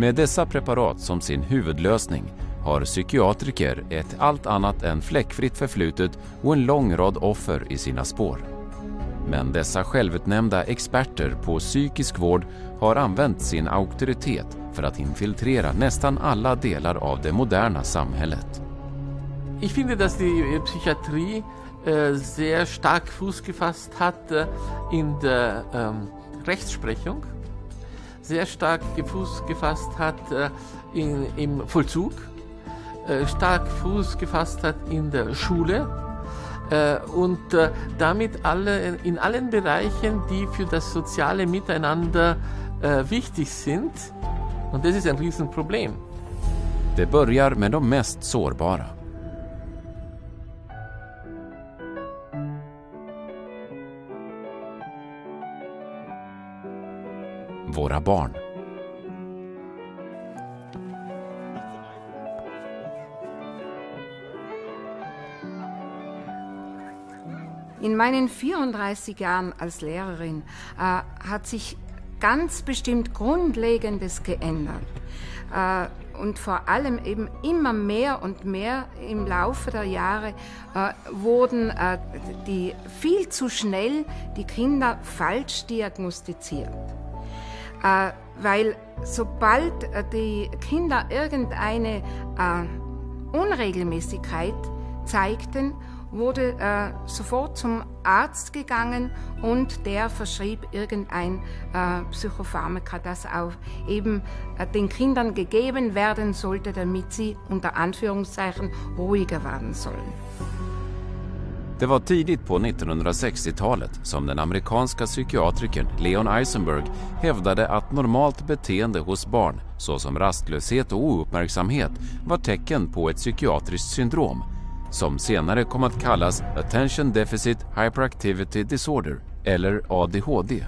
Med dessa preparat som sin huvudlösning har psykiatriker ett allt annat än fläckfritt förflutet och en lång rad offer i sina spår. Men dessa självutnämnda experter på psykisk vård har använt sin auktoritet för att infiltrera nästan alla delar av det moderna samhället. Ich finde, dass die äh, Psychiatrie äh, sehr stark Fuß gefasst hat äh, in der ähm, Rechtsprechung, sehr stark Fuß gefasst hat äh, in, im Vollzug, äh, stark Fuß gefasst hat in der Schule äh, und damit alle, in allen Bereichen, die für das soziale Miteinander wichtig sind. Und das ist ein Riesenproblem. Det börjar med de mest sårbara. Våra barn. In meinen 34 Jahren als Lehrerin äh, hat sich ganz bestimmt Grundlegendes geändert. Äh, und vor allem eben immer mehr und mehr im Laufe der Jahre äh, wurden äh, die viel zu schnell die Kinder falsch diagnostiziert. Äh, weil sobald äh, die Kinder irgendeine äh, Unregelmäßigkeit zeigten wurde äh, sofort zum Arzt gegangen und der verschrieb irgendein äh, Psychopharmaka, das auch eben äh, den Kindern gegeben werden sollte, damit sie unter Anführungszeichen ruhiger werden sollen. Det var tidigt på 1960-talet som den amerikanska psykiatrikern Leon Eisenberg hävdade att normalt beteende hos barn, såsom rastlöshet och ouppmärksamhet, var tecken på ett psykiatriskt syndrom som senare kom att kallas Attention Deficit Hyperactivity Disorder, eller ADHD.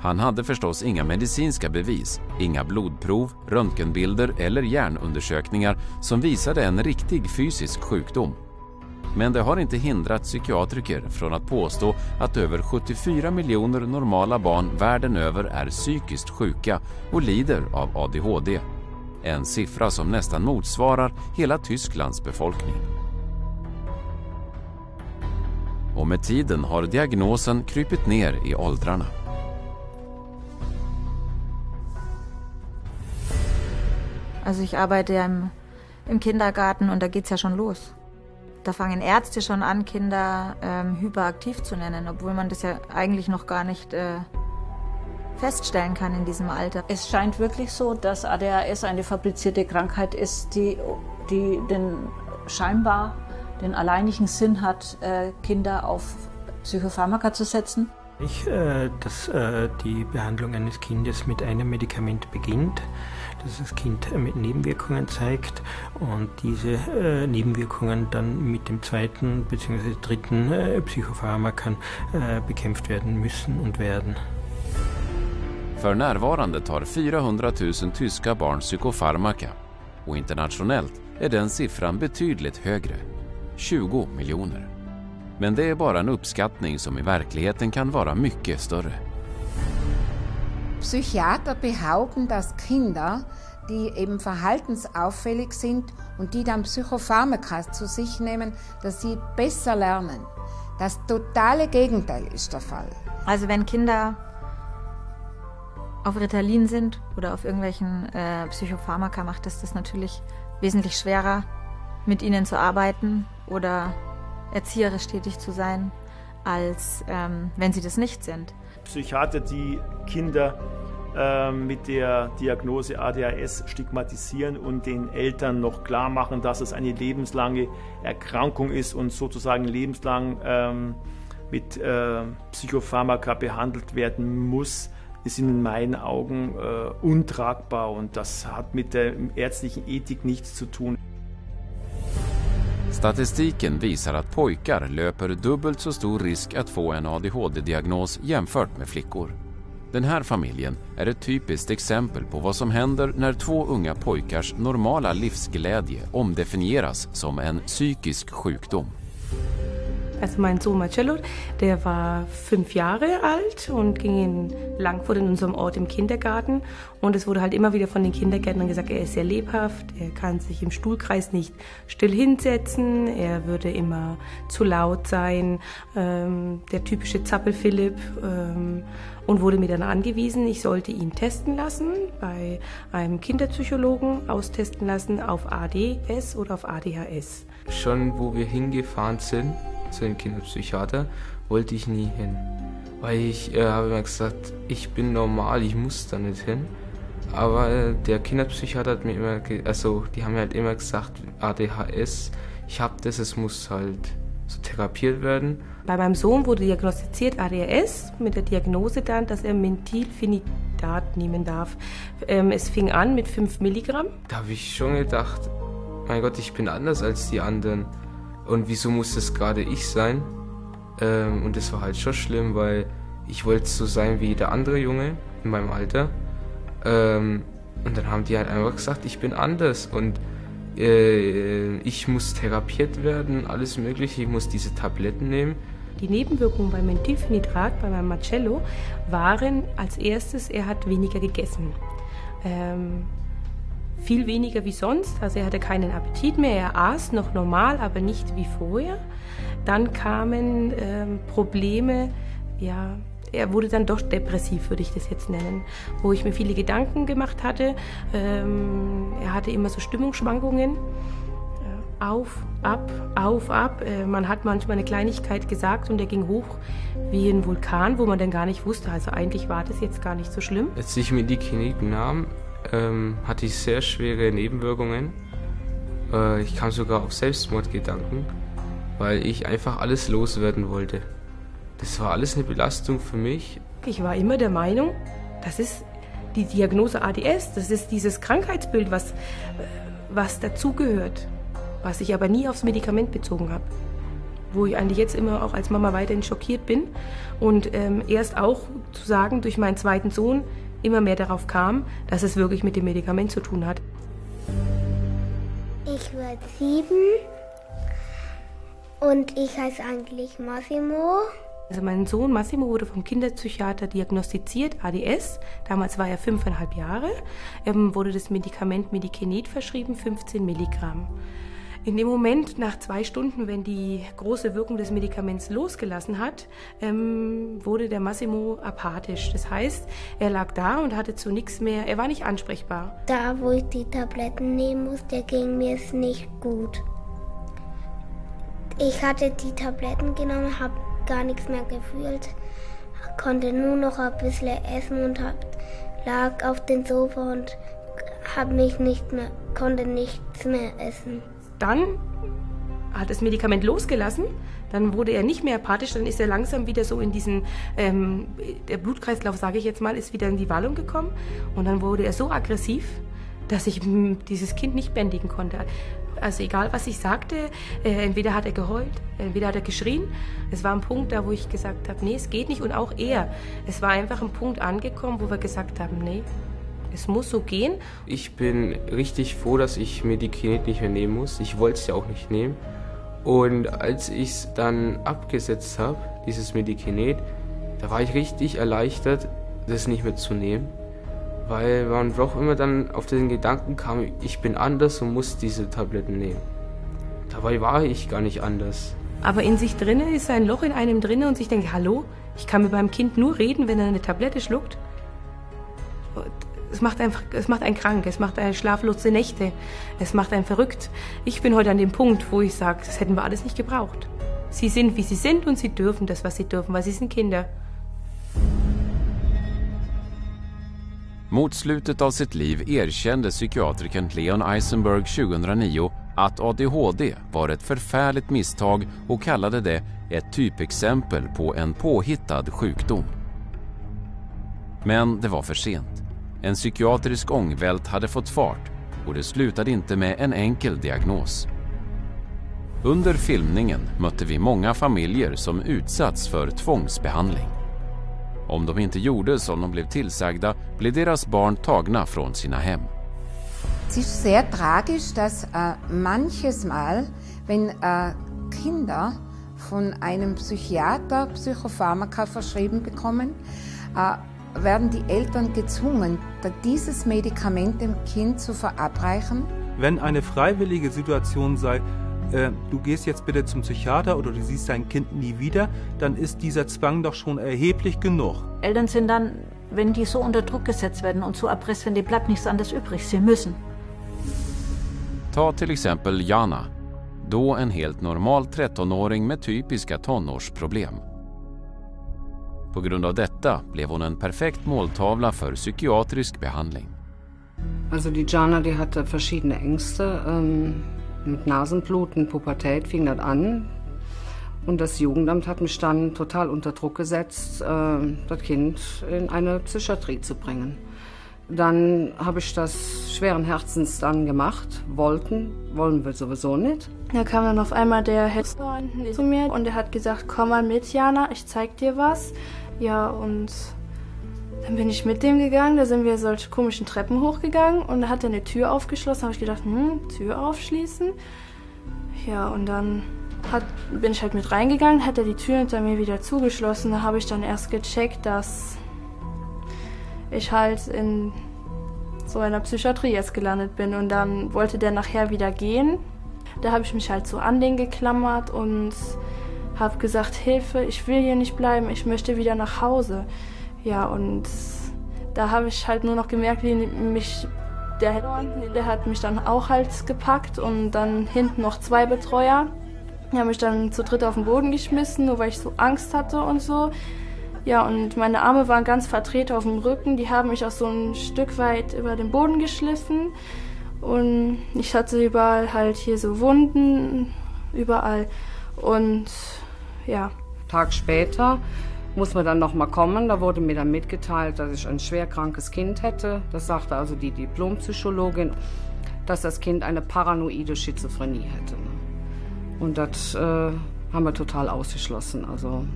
Han hade förstås inga medicinska bevis, inga blodprov, röntgenbilder eller hjärnundersökningar som visade en riktig fysisk sjukdom. Men det har inte hindrat psykiatriker från att påstå att över 74 miljoner normala barn världen över är psykiskt sjuka och lider av ADHD. En siffra som nästan motsvarar hela Tysklands befolkning. Och med tiden har diagnosen krypit ner i åldrarna. Alltså jag arbetar ja im, im Kindergarten och där geht's ja schon los. Da fangen Ärzte schon an, Kinder ähm, hyperaktiv zu nennen, obwohl man das ja eigentlich noch gar nicht äh, feststellen kann in diesem Alter. Es scheint wirklich so, dass ADHS eine fabrizierte Krankheit ist, die, die den scheinbar den alleinigen Sinn hat, äh, Kinder auf Psychopharmaka zu setzen. Ich, äh, dass äh, die Behandlung eines Kindes mit einem Medikament beginnt, dass das Kind mit Nebenwirkungen zeigt und diese äh, Nebenwirkungen dann mit dem zweiten bzw. dritten äh, Psychopharmakan äh, bekämpft werden müssen und werden. För närvarande tar 400 000 tyska barn psykofarmaka och internationellt är den siffran betydligt högre, 20 miljoner. Men det är bara en uppskattning som i verkligheten kan vara mycket större. Psychiater behaupten, dass Kinder, die eben verhaltensauffällig sind und die dann Psychopharmaka zu sich nehmen, dass sie besser lernen. Das totale Gegenteil ist der Fall. Also wenn Kinder auf Ritalin sind oder auf irgendwelchen äh, Psychopharmaka, macht es das natürlich wesentlich schwerer, mit ihnen zu arbeiten oder erzieherisch tätig zu sein, als ähm, wenn sie das nicht sind. Psychiater, die Kinder äh, mit der Diagnose ADHS stigmatisieren und den Eltern noch klar machen, dass es eine lebenslange Erkrankung ist und sozusagen lebenslang ähm, mit äh, Psychopharmaka behandelt werden muss, ist in meinen Augen äh, untragbar und das hat mit der ärztlichen Ethik nichts zu tun. Statistiken visar att pojkar löper dubbelt så stor risk att få en ADHD-diagnos jämfört med flickor. Den här familjen är ett typiskt exempel på vad som händer när två unga pojkars normala livsglädje omdefinieras som en psykisk sjukdom. Also mein Sohn Marcello, der war fünf Jahre alt und ging in Langfurt in unserem Ort im Kindergarten. Und es wurde halt immer wieder von den Kindergärtnern gesagt, er ist sehr lebhaft, er kann sich im Stuhlkreis nicht still hinsetzen, er würde immer zu laut sein, ähm, der typische Zappel-Philipp. Ähm, und wurde mir dann angewiesen, ich sollte ihn testen lassen, bei einem Kinderpsychologen austesten lassen auf ADS oder auf ADHS. Schon wo wir hingefahren sind, zu dem Kinderpsychiater, wollte ich nie hin. Weil ich äh, habe immer gesagt, ich bin normal, ich muss da nicht hin. Aber äh, der Kinderpsychiater hat mir immer, also die haben mir halt immer gesagt, ADHS, ich habe das, es muss halt so therapiert werden. Bei meinem Sohn wurde diagnostiziert ADHS mit der Diagnose dann, dass er Menthylphenidat nehmen darf. Ähm, es fing an mit 5 Milligramm. Da habe ich schon gedacht, mein Gott, ich bin anders als die anderen. Und wieso muss das gerade ich sein? Ähm, und das war halt schon schlimm, weil ich wollte so sein wie der andere Junge in meinem Alter. Ähm, und dann haben die halt einfach gesagt, ich bin anders und äh, ich muss therapiert werden, alles Mögliche, ich muss diese Tabletten nehmen. Die Nebenwirkungen beim Methylphenidrat, bei meinem Marcello, waren als erstes, er hat weniger gegessen. Ähm, viel weniger wie sonst. Also er hatte keinen Appetit mehr, er aß noch normal, aber nicht wie vorher. Dann kamen ähm, Probleme, ja, er wurde dann doch depressiv, würde ich das jetzt nennen, wo ich mir viele Gedanken gemacht hatte. Ähm, er hatte immer so Stimmungsschwankungen. Äh, auf, ab, auf, ab. Äh, man hat manchmal eine Kleinigkeit gesagt und er ging hoch wie ein Vulkan, wo man dann gar nicht wusste. Also eigentlich war das jetzt gar nicht so schlimm. Als ich mir die Klinik nahm, ähm, hatte ich sehr schwere Nebenwirkungen. Äh, ich kam sogar auf Selbstmordgedanken, weil ich einfach alles loswerden wollte. Das war alles eine Belastung für mich. Ich war immer der Meinung, das ist die Diagnose ADS, das ist dieses Krankheitsbild, was, äh, was dazugehört, was ich aber nie aufs Medikament bezogen habe. Wo ich eigentlich jetzt immer auch als Mama weiterhin schockiert bin und ähm, erst auch zu sagen, durch meinen zweiten Sohn, immer mehr darauf kam, dass es wirklich mit dem Medikament zu tun hat. Ich werde sieben und ich heiße eigentlich Massimo. Also mein Sohn Massimo wurde vom Kinderpsychiater diagnostiziert, ADS. Damals war er fünfeinhalb Jahre. Er wurde das Medikament Medikinet verschrieben, 15 Milligramm. In dem Moment, nach zwei Stunden, wenn die große Wirkung des Medikaments losgelassen hat, ähm, wurde der Massimo apathisch. Das heißt, er lag da und hatte zu nichts mehr, er war nicht ansprechbar. Da, wo ich die Tabletten nehmen musste, ging mir es nicht gut. Ich hatte die Tabletten genommen, habe gar nichts mehr gefühlt, konnte nur noch ein bisschen essen und hab, lag auf dem Sofa und hab mich nicht mehr, konnte nichts mehr essen dann hat das Medikament losgelassen, dann wurde er nicht mehr apathisch, dann ist er langsam wieder so in diesen, ähm, der Blutkreislauf, sage ich jetzt mal, ist wieder in die Wallung gekommen und dann wurde er so aggressiv, dass ich dieses Kind nicht bändigen konnte. Also egal, was ich sagte, äh, entweder hat er geheult, entweder hat er geschrien. Es war ein Punkt da, wo ich gesagt habe, nee, es geht nicht und auch er. Es war einfach ein Punkt angekommen, wo wir gesagt haben, nee, es muss so gehen. Ich bin richtig froh, dass ich mir die Kinet nicht mehr nehmen muss. Ich wollte es ja auch nicht nehmen. Und als ich es dann abgesetzt habe, dieses Medikinet, da war ich richtig erleichtert, das nicht mehr zu nehmen. Weil man doch immer dann auf den Gedanken kam, ich bin anders und muss diese Tabletten nehmen. Dabei war ich gar nicht anders. Aber in sich drinnen ist ein Loch in einem drinnen und sich denkt, hallo, ich kann mit meinem Kind nur reden, wenn er eine Tablette schluckt es macht einfach, es macht einen krank, es macht einen schlaflose Nächte, es macht einen verrückt. Ich bin heute an dem Punkt, wo ich sage, das hätten wir alles nicht gebraucht. Sie sind, wie sie sind und sie dürfen das, was sie dürfen, weil sie sind Kinder. Mot slutet av sitt liv erkände psykiatrikern Leon Eisenberg 2009 att ADHD var ett förfärligt misstag och kallade det ett typexempel på en påhittad sjukdom. Men det var för sent. En psykiatrisk ångvält hade fått fart och det slutade inte med en enkel diagnos. Under filmningen mötte vi många familjer som utsatts för tvångsbehandling. Om de inte gjorde som de blev tillsagda blev deras barn tagna från sina hem. Es ist sehr tragisch, dass äh, manches Mal, wenn äh, Kinder von einem Psychiater Psychopharmaka verschrieben bekommen, äh, werden die Eltern gezwungen, dieses Medikament dem Kind zu verabreichen. Wenn eine freiwillige Situation sei, äh, du gehst jetzt bitte zum Psychiater oder du siehst dein Kind nie wieder, dann ist dieser Zwang doch schon erheblich genug. Eltern sind dann, wenn die so unter Druck gesetzt werden und so erpresst, wenn bleibt nichts anderes übrig. Sie müssen. Ta till exempel Jana, då en helt normal 13-åring med typiska tonårsproblem. På grund av detta blev hon en perfekt måltavla för psykiatrisk behandling. Also die Jana, die hatte verschiedene Ängste. Ähm, mit Nasenbluten, Pubertät fing das an. Und das Jugendamt hat mich dann total unter Druck gesetzt, äh, das Kind in eine Psychiatrie zu bringen. Dann habe ich das schweren Herzens dann gemacht. Wollten, wollen wir sowieso nicht. Da kam dann auf einmal der Hester zu mir und er hat gesagt, komm mal mit, Jana, ich zeig dir was. Ja, und dann bin ich mit dem gegangen, da sind wir solche komischen Treppen hochgegangen und da hat er eine Tür aufgeschlossen. Da habe ich gedacht, hm, Tür aufschließen. Ja, und dann hat, bin ich halt mit reingegangen, hat er die Tür hinter mir wieder zugeschlossen. Da habe ich dann erst gecheckt, dass ich halt in so einer Psychiatrie jetzt gelandet bin. Und dann wollte der nachher wieder gehen. Da habe ich mich halt so an den geklammert und habe gesagt, Hilfe, ich will hier nicht bleiben, ich möchte wieder nach Hause. Ja, und da habe ich halt nur noch gemerkt, wie mich der, der hat mich dann auch halt gepackt und dann hinten noch zwei Betreuer. Die haben mich dann zu dritt auf den Boden geschmissen, nur weil ich so Angst hatte und so. Ja, und meine Arme waren ganz verdreht auf dem Rücken. Die haben mich auch so ein Stück weit über den Boden geschliffen. Und ich hatte überall halt hier so Wunden, überall. Und ja. Tag später muss man dann nochmal kommen. Da wurde mir dann mitgeteilt, dass ich ein schwer krankes Kind hätte. Das sagte also die Diplompsychologin, dass das Kind eine paranoide Schizophrenie hätte. Und das äh, haben wir total ausgeschlossen. Also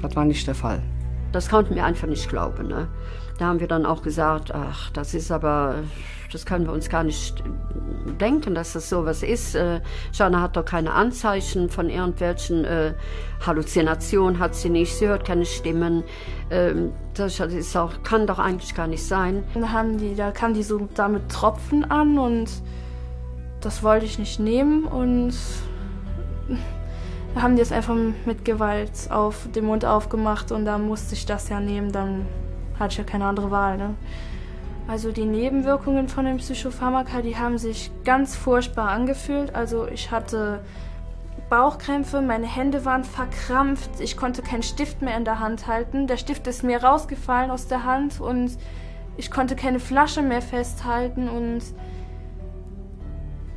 das war nicht der Fall. Das konnten wir einfach nicht glauben. Ne? Da haben wir dann auch gesagt, ach, das ist aber, das können wir uns gar nicht denken, dass das sowas ist. Äh, hat doch keine Anzeichen von irgendwelchen äh, Halluzinationen, hat sie nicht, sie hört keine Stimmen. Ähm, das ist auch, kann doch eigentlich gar nicht sein. Dann haben die, da kam die so damit Tropfen an und das wollte ich nicht nehmen und haben die es einfach mit Gewalt auf den Mund aufgemacht und da musste ich das ja nehmen, dann hatte ich ja keine andere Wahl. Ne? Also die Nebenwirkungen von den Psychopharmaka, die haben sich ganz furchtbar angefühlt. Also ich hatte Bauchkrämpfe, meine Hände waren verkrampft, ich konnte keinen Stift mehr in der Hand halten. Der Stift ist mir rausgefallen aus der Hand und ich konnte keine Flasche mehr festhalten und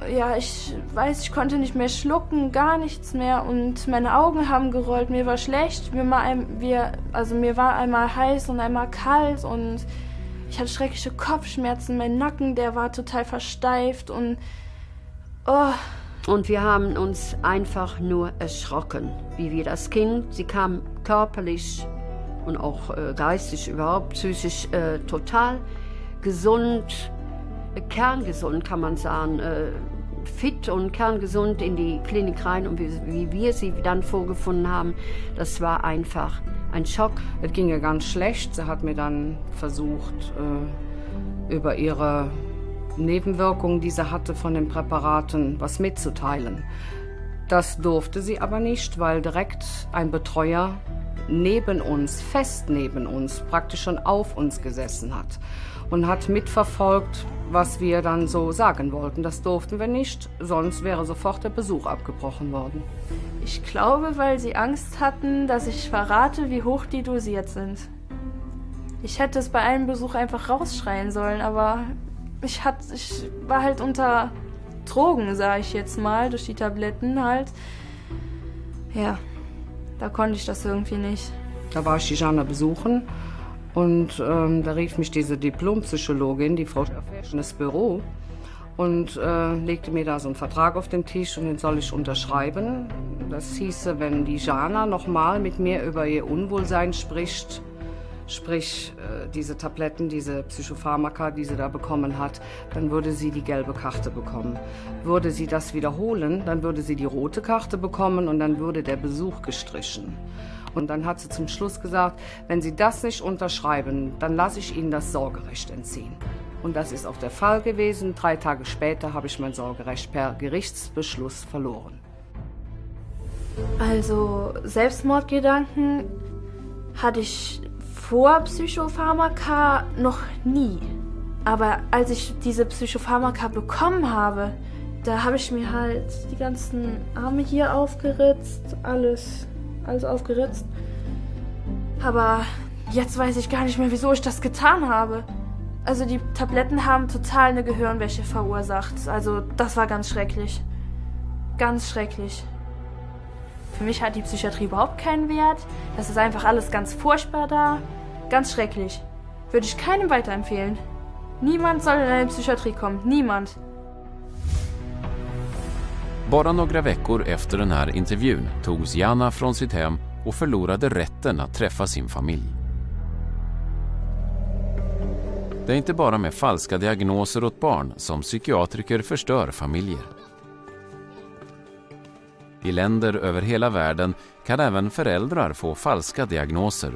ja, ich weiß, ich konnte nicht mehr schlucken, gar nichts mehr. Und meine Augen haben gerollt, mir war schlecht, mir, war, mir, also mir war einmal heiß und einmal kalt. Und ich hatte schreckliche Kopfschmerzen, mein Nacken, der war total versteift. Und oh. Und wir haben uns einfach nur erschrocken, wie wir das Kind, sie kam körperlich und auch äh, geistig überhaupt, psychisch äh, total gesund, kerngesund kann man sagen, äh, fit und kerngesund in die Klinik rein und wie, wie wir sie dann vorgefunden haben, das war einfach ein Schock. Es ging ihr ganz schlecht. Sie hat mir dann versucht, äh, über ihre Nebenwirkungen, die sie hatte von den Präparaten, was mitzuteilen. Das durfte sie aber nicht, weil direkt ein Betreuer neben uns, fest neben uns, praktisch schon auf uns gesessen hat und hat mitverfolgt, was wir dann so sagen wollten. Das durften wir nicht, sonst wäre sofort der Besuch abgebrochen worden. Ich glaube, weil sie Angst hatten, dass ich verrate, wie hoch die dosiert sind. Ich hätte es bei einem Besuch einfach rausschreien sollen, aber ich, hat, ich war halt unter Drogen, sage ich jetzt mal, durch die Tabletten halt. Ja, da konnte ich das irgendwie nicht. Da war ich die Jana besuchen und ähm, da rief mich diese Diplompsychologin, die Frau Schaffer, ins Büro und äh, legte mir da so einen Vertrag auf den Tisch und den soll ich unterschreiben. Das hieße, wenn die Jana nochmal mit mir über ihr Unwohlsein spricht, sprich äh, diese Tabletten, diese Psychopharmaka, die sie da bekommen hat, dann würde sie die gelbe Karte bekommen. Würde sie das wiederholen, dann würde sie die rote Karte bekommen und dann würde der Besuch gestrichen. Und dann hat sie zum Schluss gesagt, wenn Sie das nicht unterschreiben, dann lasse ich Ihnen das Sorgerecht entziehen. Und das ist auch der Fall gewesen. Drei Tage später habe ich mein Sorgerecht per Gerichtsbeschluss verloren. Also Selbstmordgedanken hatte ich vor Psychopharmaka noch nie. Aber als ich diese Psychopharmaka bekommen habe, da habe ich mir halt die ganzen Arme hier aufgeritzt, alles, alles aufgeritzt. Aber jetzt weiß ich gar nicht mehr, wieso ich das getan habe. Also die Tabletten haben total eine Gehirnwäsche verursacht. Also das war ganz schrecklich. Ganz schrecklich. Für mich hat die Psychiatrie überhaupt keinen Wert. Das ist einfach alles ganz furchtbar da. Ganz schrecklich. Würde ich keinem weiterempfehlen. Niemand soll in eine Psychiatrie kommen. Niemand. Bara några veckor efter den här intervjun togs Jana från sitt hem och förlorade rätten att träffa sin familj. Det är inte bara med falska diagnoser åt barn som psykiatriker förstör familjer. I länder över hela världen kan även föräldrar få falska diagnoser,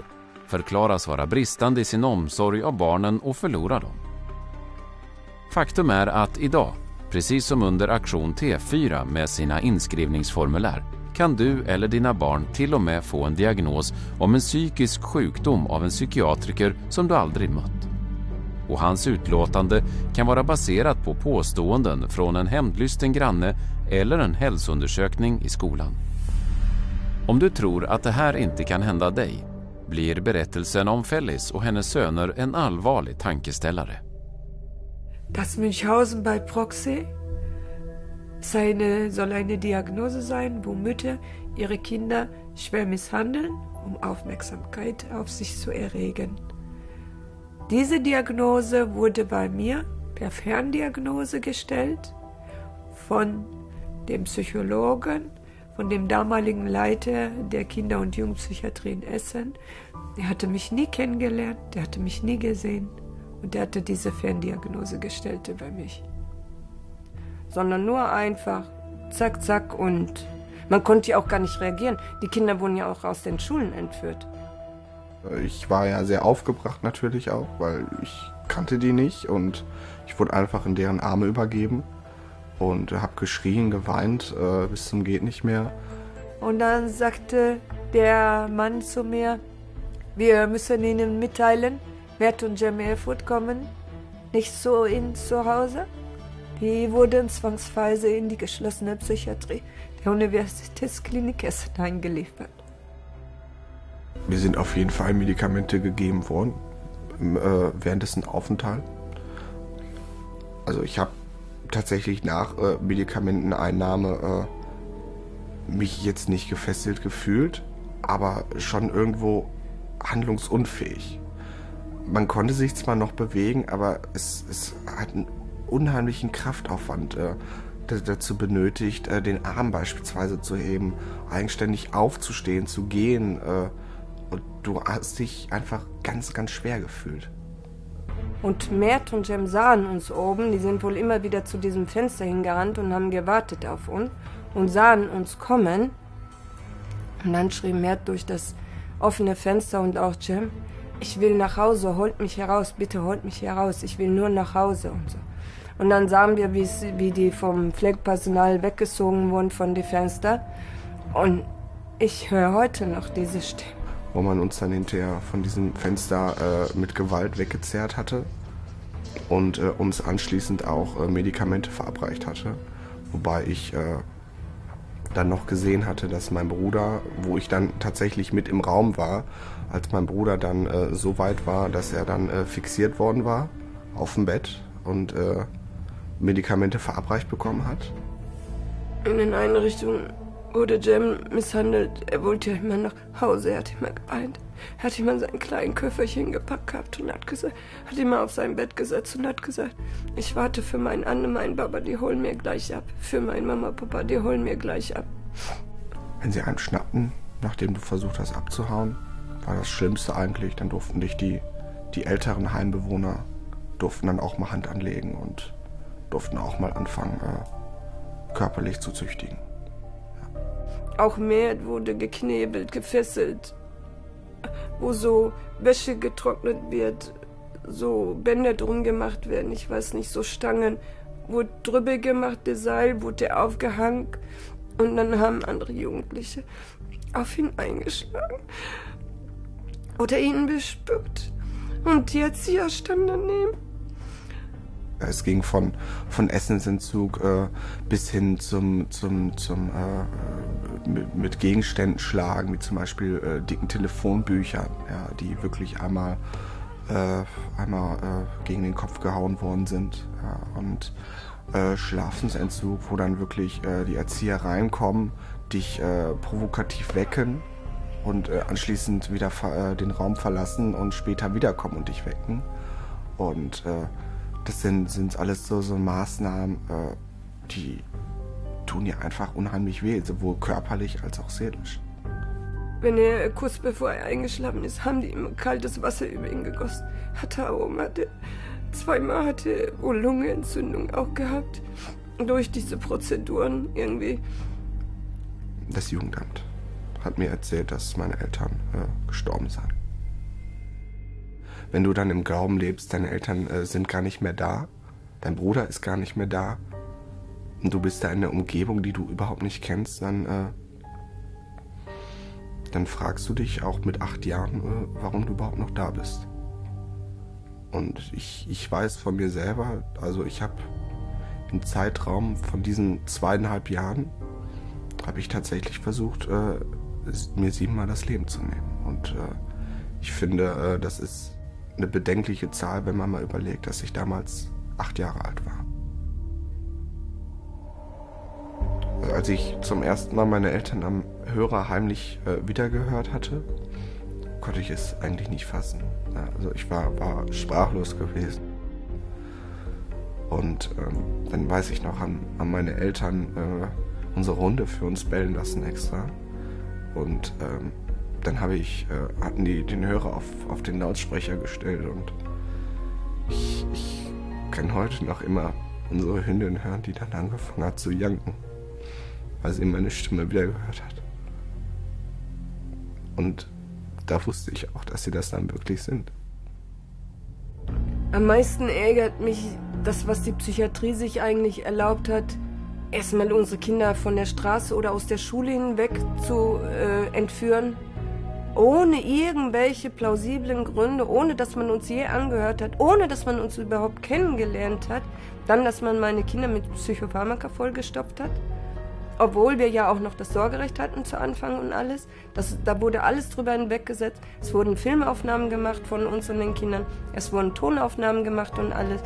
förklaras vara bristande i sin omsorg av barnen och förlora dem. Faktum är att idag, precis som under aktion T4 med sina inskrivningsformulär, kan du eller dina barn till och med få en diagnos om en psykisk sjukdom av en psykiatriker som du aldrig mött. Och hans utlåtande kan vara baserat på påståenden från en hämndlysten granne eller en hälsoundersökning i skolan. Om du tror att det här inte kan hända dig blir berättelsen om Fellis och hennes söner en allvarlig tankeställare. Das Münchhausen bei Proxy seine, soll eine Diagnose sein, wo Mütter ihre Kinder schwer misshandeln, um Aufmerksamkeit auf sich zu erregen. Diese Diagnose wurde bei mir per Ferndiagnose gestellt von dem Psychologen, von dem damaligen Leiter der Kinder- und Jugendpsychiatrie in Essen. Der hatte mich nie kennengelernt, der hatte mich nie gesehen und der hatte diese Ferndiagnose gestellt über mich. Sondern nur einfach zack, zack und man konnte ja auch gar nicht reagieren. Die Kinder wurden ja auch aus den Schulen entführt. Ich war ja sehr aufgebracht natürlich auch, weil ich kannte die nicht und ich wurde einfach in deren Arme übergeben und habe geschrien, geweint äh, bis zum geht nicht mehr. Und dann sagte der Mann zu mir, wir müssen Ihnen mitteilen, Mert und Jem Erfurt kommen nicht so in zu Hause. Die wurden zwangsweise in die geschlossene Psychiatrie der Universitätsklinik Essen eingeliefert. Mir sind auf jeden Fall Medikamente gegeben worden äh, während dessen Aufenthalt. Also ich habe tatsächlich nach äh, Medikamenteneinnahme äh, mich jetzt nicht gefesselt gefühlt, aber schon irgendwo handlungsunfähig. Man konnte sich zwar noch bewegen, aber es, es hat einen unheimlichen Kraftaufwand äh, dazu benötigt, äh, den Arm beispielsweise zu heben, eigenständig aufzustehen, zu gehen. Äh, und du hast dich einfach ganz, ganz schwer gefühlt. Und Mert und Jem sahen uns oben, die sind wohl immer wieder zu diesem Fenster hingerannt und haben gewartet auf uns und sahen uns kommen. Und dann schrie Mert durch das offene Fenster und auch Jem, ich will nach Hause, holt mich heraus, bitte holt mich heraus, ich will nur nach Hause und so. Und dann sahen wir, wie die vom Pflegepersonal weggezogen wurden von den Fenster. Und ich höre heute noch diese Stimme wo man uns dann hinterher von diesem Fenster äh, mit Gewalt weggezerrt hatte und äh, uns anschließend auch äh, Medikamente verabreicht hatte. Wobei ich äh, dann noch gesehen hatte, dass mein Bruder, wo ich dann tatsächlich mit im Raum war, als mein Bruder dann äh, so weit war, dass er dann äh, fixiert worden war auf dem Bett und Medikamente verabreicht bekommen hat. In den Einrichtungen wurde Jem misshandelt. Er wollte ja immer nach Hause. Er hat immer geweint. Er hat immer sein kleinen Köfferchen gepackt gehabt und hat gesagt, hat immer auf sein Bett gesetzt und hat gesagt, ich warte für meinen Anne, meinen Papa, die holen mir gleich ab. Für meinen Mama, Papa, die holen mir gleich ab. Wenn sie einen schnappten, nachdem du versucht hast abzuhauen, war das Schlimmste eigentlich. Dann durften dich die, die älteren Heimbewohner durften dann auch mal Hand anlegen und durften auch mal anfangen, äh, körperlich zu züchtigen. Auch Mert wurde geknebelt, gefesselt, wo so Wäsche getrocknet wird, so Bänder drum gemacht werden, ich weiß nicht, so Stangen, wurde drüber gemacht, der Seil wurde aufgehangen und dann haben andere Jugendliche auf ihn eingeschlagen oder ihn bespuckt und die Erzieher standen daneben. Es ging von, von Essensentzug äh, bis hin zum, zum, zum äh, mit, mit, Gegenständen schlagen, wie zum Beispiel äh, dicken Telefonbüchern, ja, die wirklich einmal, äh, einmal äh, gegen den Kopf gehauen worden sind. Ja, und äh, Schlafensentzug, wo dann wirklich die Erzieher reinkommen, dich provokativ wecken und anschließend wieder den Raum verlassen und später wiederkommen und dich wecken. Und das sind, sind alles so, so Maßnahmen, äh, die tun ihr einfach unheimlich weh, sowohl körperlich als auch seelisch. Wenn er kurz bevor er eingeschlafen ist, haben die ihm kaltes Wasser über ihn gegossen. Hatte auch hatte, zweimal hatte wohl Lungenentzündung auch gehabt. Durch diese Prozeduren irgendwie. Das Jugendamt hat mir erzählt, dass meine Eltern äh, gestorben seien wenn du dann im Glauben lebst, deine Eltern äh, sind gar nicht mehr da, dein Bruder ist gar nicht mehr da und du bist da in der Umgebung, die du überhaupt nicht kennst, dann, äh, dann fragst du dich auch mit acht Jahren, äh, warum du überhaupt noch da bist. Und ich, ich weiß von mir selber, also ich habe im Zeitraum von diesen zweieinhalb Jahren, habe ich tatsächlich versucht, äh, mir siebenmal das Leben zu nehmen. Und äh, ich finde, äh, das ist eine bedenkliche Zahl, wenn man mal überlegt, dass ich damals acht Jahre alt war. Als ich zum ersten Mal meine Eltern am Hörer heimlich äh, wiedergehört hatte, konnte ich es eigentlich nicht fassen. Also ich war, war sprachlos gewesen. Und ähm, dann weiß ich noch, haben, haben meine Eltern äh, unsere Hunde für uns bellen lassen extra. Und ähm, dann habe ich, äh, hatten die den Hörer auf, auf den Lautsprecher gestellt und ich, ich kann heute noch immer unsere Hündin hören, die dann angefangen hat zu janken, weil sie meine Stimme wieder gehört hat. Und da wusste ich auch, dass sie das dann wirklich sind. Am meisten ärgert mich das, was die Psychiatrie sich eigentlich erlaubt hat, erstmal unsere Kinder von der Straße oder aus der Schule hinweg zu äh, entführen ohne irgendwelche plausiblen Gründe, ohne dass man uns je angehört hat, ohne dass man uns überhaupt kennengelernt hat, dann, dass man meine Kinder mit Psychopharmaka vollgestopft hat, obwohl wir ja auch noch das Sorgerecht hatten zu Anfang und alles. Das, da wurde alles drüber hinweggesetzt. Es wurden Filmaufnahmen gemacht von uns und den Kindern. Es wurden Tonaufnahmen gemacht und alles.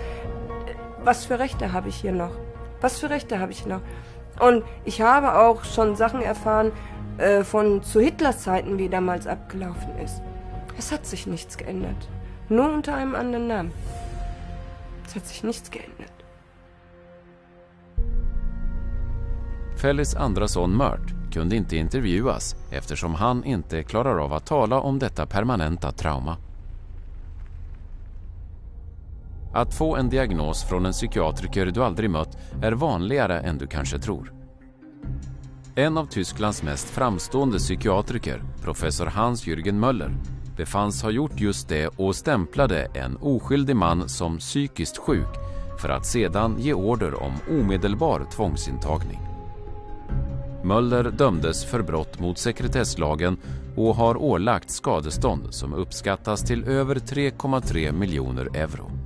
Was für Rechte habe ich hier noch? Was für Rechte habe ich noch? Und ich habe auch schon Sachen erfahren, äh, von zu Hitlers Zeiten, wie damals abgelaufen ist. Es hat sich nichts geändert. Nur unter einem anderen Namen. Es hat sich nichts geändert. Fellis andra son Mört kunde inte intervjuas eftersom han inte klarar av att tala om detta permanenta trauma. Att få en diagnos från en psykiatriker du aldrig mött är vanligare än du kanske tror. En av Tysklands mest framstående psykiatriker, professor Hans-Jürgen Möller, befanns ha gjort just det och stämplade en oskyldig man som psykiskt sjuk för att sedan ge order om omedelbar tvångsintagning. Möller dömdes för brott mot sekretesslagen och har ålagt skadestånd som uppskattas till över 3,3 miljoner euro.